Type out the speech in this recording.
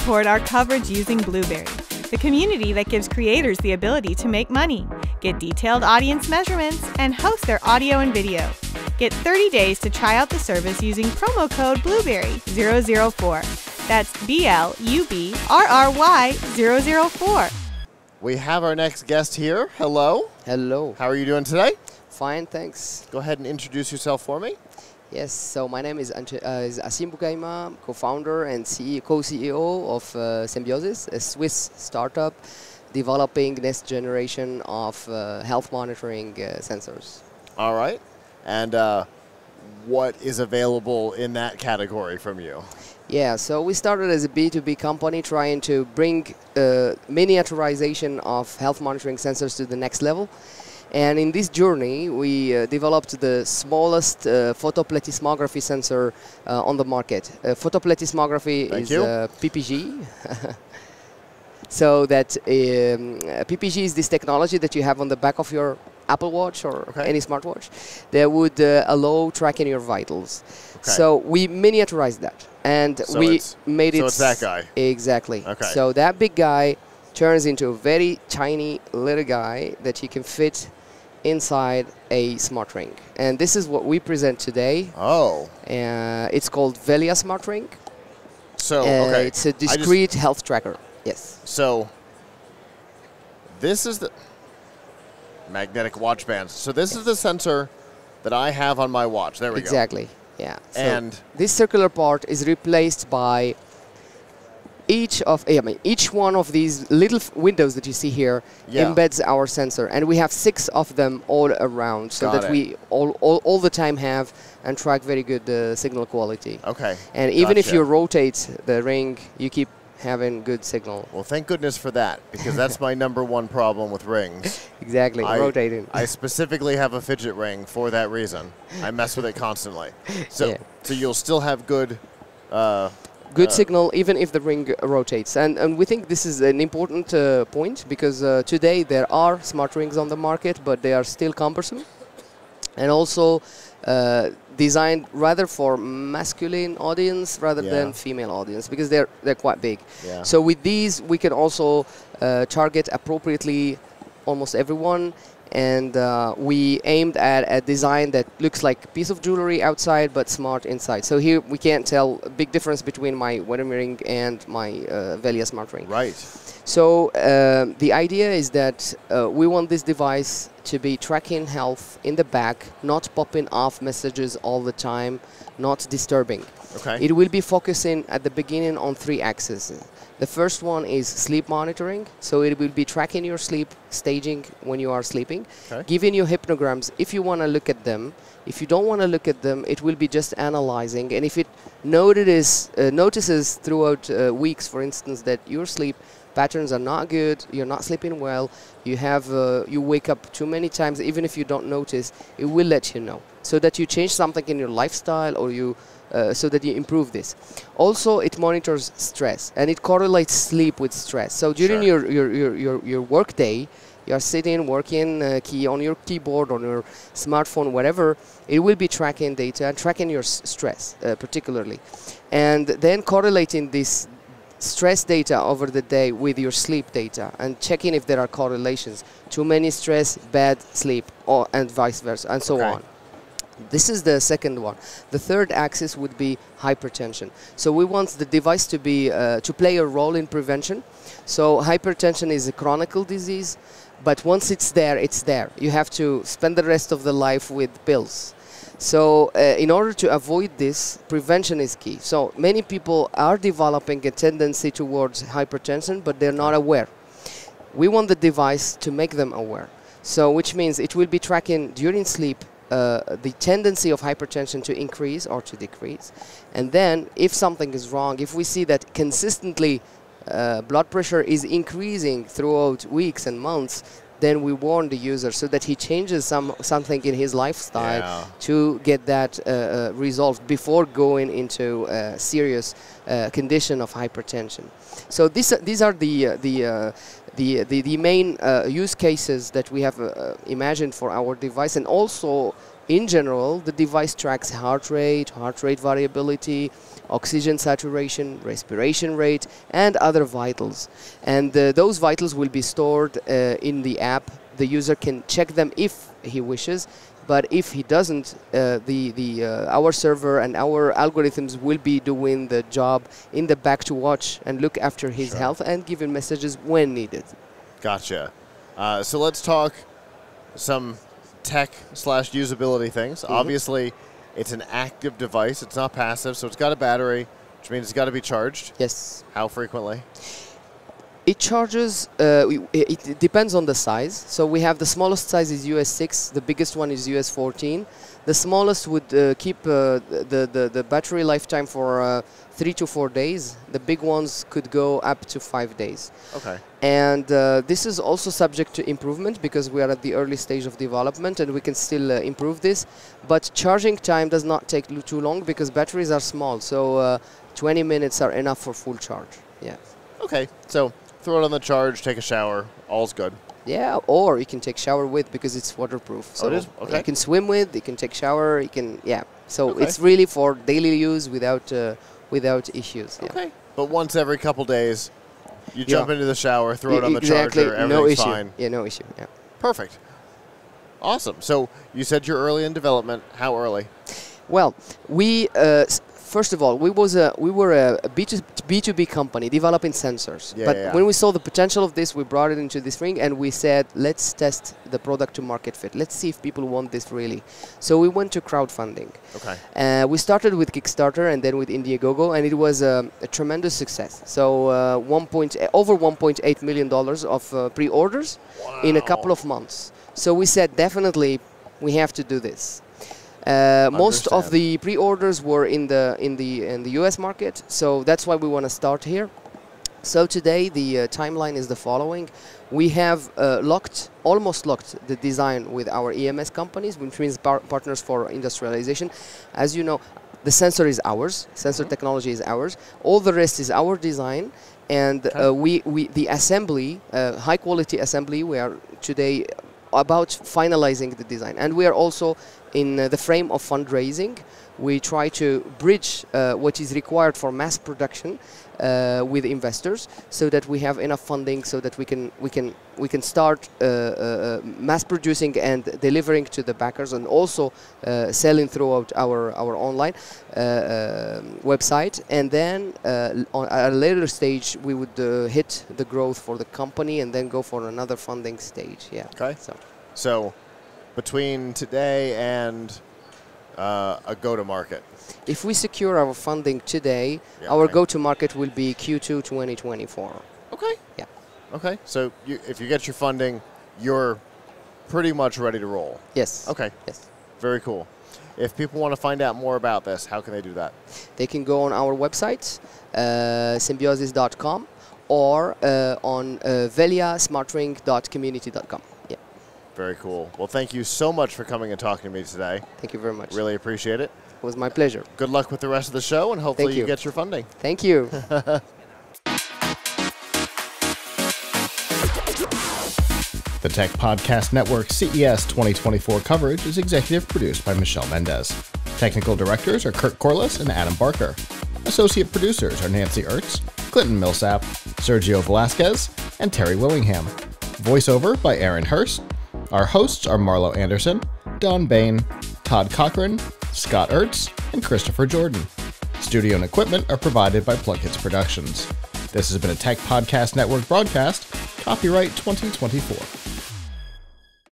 Help support our coverage using Blubrry, the community that gives creators the ability to make money, get detailed audience measurements, and host their audio and video. Get 30 days to try out the service using promo code Blubrry004. That's B L U B R R Y 004. We have our next guest here. Hello. Hello. How are you doing today? Fine, thanks. Go ahead and introduce yourself for me. Yes, so my name is, Ante- uh, is Asim Bougaima, co-founder and CEO, co-CEO of uh, Senbiosys, a Swiss startup developing next generation of uh, health monitoring uh, sensors. All right. And uh, what is available in that category from you? Yeah, so we started as a B2B company trying to bring uh, miniaturization of health monitoring sensors to the next level. And in this journey, we uh, developed the smallest uh, photoplethysmography sensor uh, on the market. Uh, photoplethysmography Thank is uh, PPG. so that um, uh, PPG is this technology that you have on the back of your Apple Watch or Okay. any smartwatch that would uh, allow tracking your vitals. Okay. So we miniaturized that, and So we made so it. it's that guy. Exactly. Okay. So that big guy turns into a very tiny little guy that you can fit inside a smart ring. And this is what we present today. Oh. Uh, it's called Velia Smart Ring. So, Uh, okay. It's a discrete health tracker. Yes. So, this is the magnetic watch bands. So, this is the sensor that I have on my watch. There we go. Exactly. Yeah. So And this circular part is replaced by each of I mean each one of these little f- windows that you see here Yeah. embeds our sensor and we have six of them all around so Got that it. we all, all, all the time have and track very good uh, signal quality Okay. and even if you rotate the ring you keep having good signal Well, thank goodness for that because that's my number one problem with rings. exactly I- rotating I specifically have a fidget ring for that reason. I mess with it constantly. So, Yeah. so you'll still have good. Uh, good uh, signal even if the ring rotates. And, and we think this is an important uh, point because uh, today there are smart rings on the market but they are still cumbersome. And also uh, designed rather for masculine audience rather Yeah. than female audience because they're they're quite big. Yeah. so with these we can also uh, target appropriately almost everyone and uh, we aimed at a design that looks like a piece of jewelry outside but smart inside. So here we can't tell a big difference between my wedding ring and my uh, Velia smart ring. right. So um, the idea is that uh, we want this device to be tracking health in the back, not popping off messages all the time, not disturbing. Okay. It will be focusing at the beginning on three axes. The first one is sleep monitoring, so it will be tracking your sleep, staging when you are sleeping, Okay. giving you hypnograms if you want to look at them. If you don't want to look at them, it will be just analyzing. And if it notices, uh, notices throughout uh, weeks, for instance, that your sleep patterns are not good, you're not sleeping well, you have, uh, you wake up too many times, even if you don't notice, it will let you know, so that you change something in your lifestyle or you uh, so that you improve this. Also, it monitors stress and it correlates sleep with stress. So during Sure. your, your, your, your, your work day, you're sitting working uh, key on your keyboard, on your smartphone, whatever, it will be tracking data and tracking your s- stress uh, particularly. And then correlating this stress data over the day with your sleep data and checking if there are correlations. Too many stress, bad sleep, or, and vice versa, and so Okay. on. This is the second one. The third axis would be hypertension. So we want the device to be uh, to play a role in prevention. So hypertension is a chronic disease, but once it's there, it's there. You have to spend the rest of the life with pills. So uh, in order to avoid this, prevention is key. So many people are developing a tendency towards hypertension, but they're not aware. We want the device to make them aware. So which means it will be tracking during sleep uh, the tendency of hypertension to increase or to decrease. And then if something is wrong, if we see that consistently uh, blood pressure is increasing throughout weeks and months, then we warn the user so that he changes some something in his lifestyle Yeah. to get that uh, uh, resolved before going into a serious uh, condition of hypertension. So this, these are the uh, the, uh, the the the main uh, use cases that we have uh, uh, imagined for our device, and also in general, the device tracks heart rate, heart rate variability, oxygen saturation, respiration rate, and other vitals. And uh, those vitals will be stored uh, in the app. The user can check them if he wishes. But if he doesn't, uh, the the uh, our server and our algorithms will be doing the job in the back to watch and look after his Sure. health and give him messages when needed. Gotcha. Uh, so let's talk some tech slash usability things. Mm-hmm. Obviously, it's an active device. It's not passive, so it's got a battery, which means it's got to be charged. Yes. How frequently? It charges. Uh, it, it depends on the size. So we have the smallest size is US 6. The biggest one is US 14. The smallest would uh, keep uh, the, the the battery lifetime for uh, three to four days. The big ones could go up to five days. Okay. And uh, this is also subject to improvement because we are at the early stage of development and we can still uh, improve this. But charging time does not take too long because batteries are small. So uh, 20 minutes are enough for full charge. Yeah. Okay. So throw it on the charge, take a shower, all's good. Yeah, or you can take shower with because it's waterproof. So Oh, it is? Okay. You can swim with, you can take shower, you can yeah. So Okay. it's really for daily use without uh, without issues. Yeah. Okay. But once every couple days, you Yeah. jump into the shower, throw it on the exactly, charger, no everything's issue. fine. Yeah, no issue. Yeah. Perfect. Awesome. So you said you're early in development. How early? Well, we uh, first of all we was a we were a B2 B2B company developing sensors. Yeah, but yeah, yeah. when we saw the potential of this, we brought it into this ring and we said, let's test the product to market fit. Let's see if people want this really. So we went to crowdfunding. Okay. Uh, we started with Kickstarter and then with Indiegogo, and it was um, a tremendous success. So uh, one point over 1.8 million dollars of uh, pre-orders in a couple of months. So we said definitely we have to do this. Uh, most of the pre-orders were in the in the in the U.S. market, so that's why we want to start here. So today the uh, timeline is the following: we have uh, locked, almost locked, the design with our EMS companies, which means par- partners for industrialization. As you know, the sensor is ours. Sensor technology is ours. All the rest is our design, and uh, we, we the assembly, uh, high quality assembly. We are today about finalizing the design, and we are also in uh, the frame of fundraising. We try to bridge uh, what is required for mass production uh, with investors, so that we have enough funding, so that we can we can we can start uh, uh, uh, mass producing and delivering to the backers, and also uh, selling throughout our our online website. And then uh, on at a later stage, we would uh, hit the growth for the company, and then go for another funding stage. Yeah. Okay. So. So between today and uh, a go-to-market. If we secure our funding today, Yeah, our okay. go-to-market will be Q2 2024. Okay. Yeah. Okay. So you, if you get your funding, you're pretty much ready to roll. Yes. Okay. Yes. Very cool. If people want to find out more about this, how can they do that? They can go on our website, uh, senbiosys.com, or uh, on uh, veliasmartring.community.com. Yeah. Very cool. Well, thank you so much for coming and talking to me today. Thank you very much. Really appreciate it. It was my pleasure. Good luck with the rest of the show, and hopefully you you. get your funding. Thank you. The Tech Podcast Network CES 2024 coverage is executive produced by Michelle Mendez. Technical directors are Kurt Corliss and Adam Barker. Associate producers are Nancy Ertz, Clinton Millsap, Sergio Velasquez, and Terry Willingham. Voiceover by Aaron Hurst. Our hosts are Marlo Anderson, Don Bain, Todd Cochran, Scott Ertz, and Christopher Jordan. Studio and equipment are provided by PLUGHITZ Productions. This has been a Tech Podcast Network broadcast, copyright 2024.